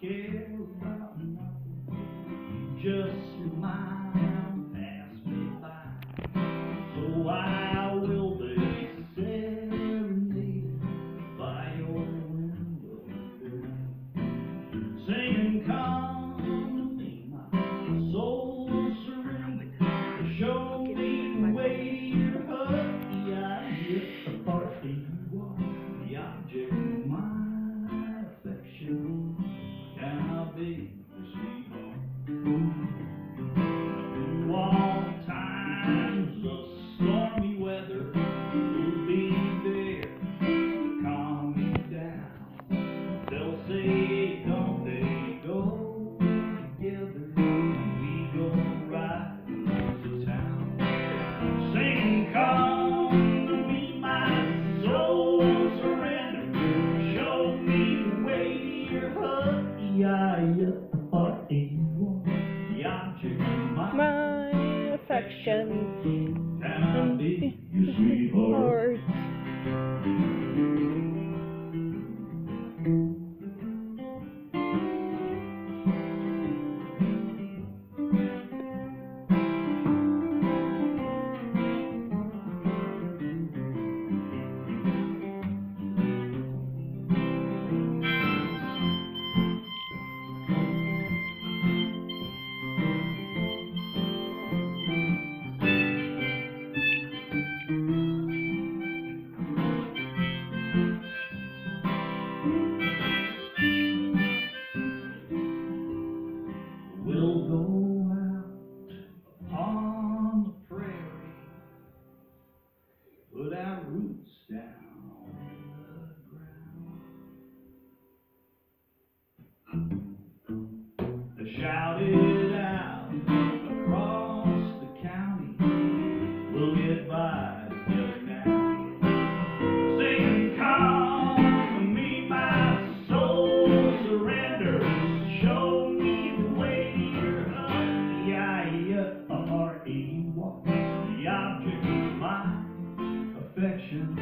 care about nothing. You just smile and pass me by. So I will be serenaded by your singing. come. the question shouted out across the county. We'll get by together now. Me, my soul surrenders. Show me the way. The object of my affection.